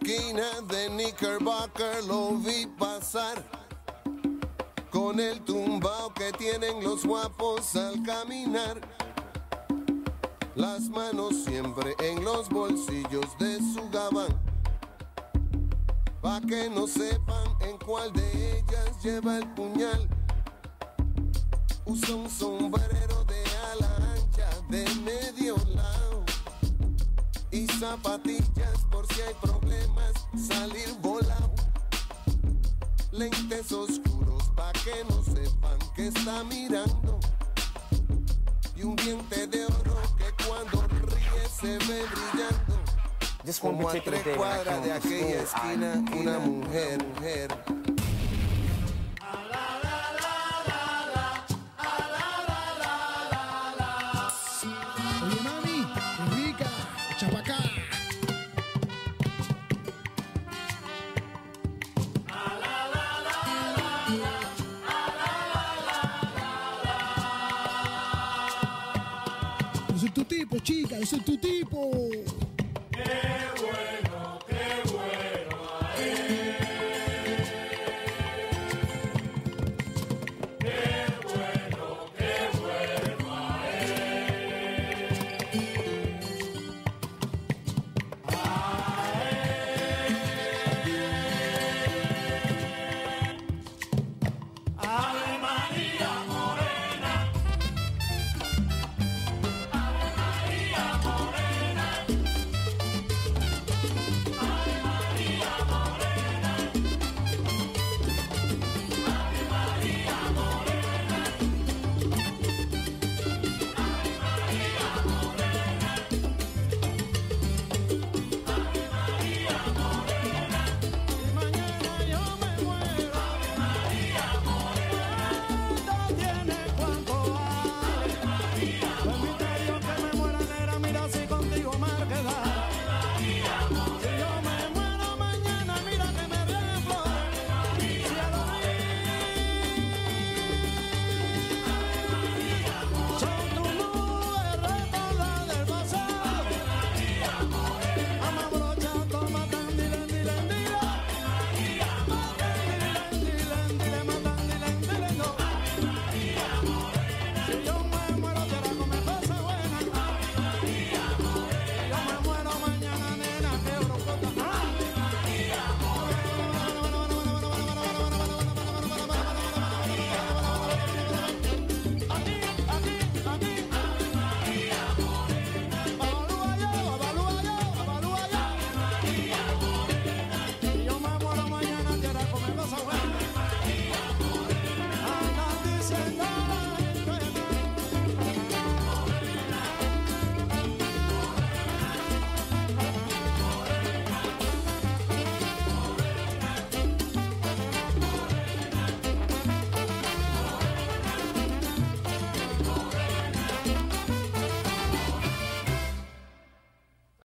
de Knickerbocker lo vi pasar. Con el tumbao que tienen los guapos al caminar. Las manos siempre en los bolsillos de su gabán. Pa' que no sepan en cuál de ellas lleva el puñal. Usa un sombrero de ala ancha de medio lado. Y zapatillas Lentes oscuros pa' que no sepan que está mirando. Y un diente de oro que cuando ríe se ve brillando. Como a tres cuadras de aquella esquina, una mujer, mujer. Tu tipo, chica, yo soy tu tipo.